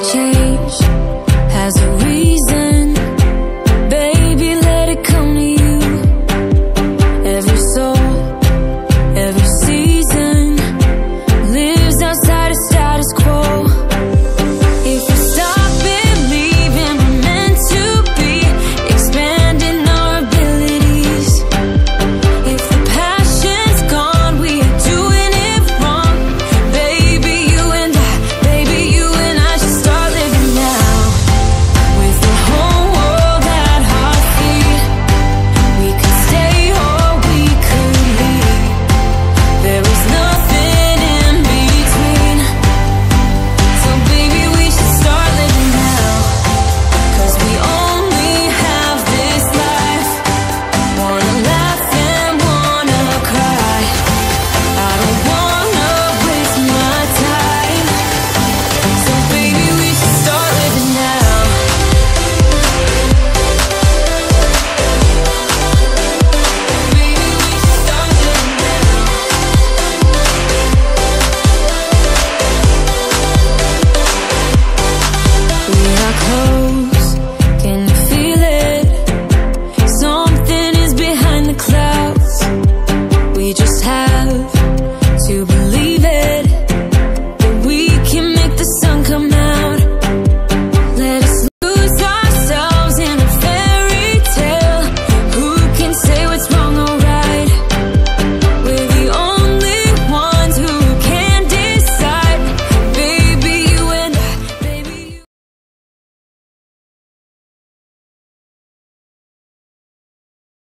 change has a reason.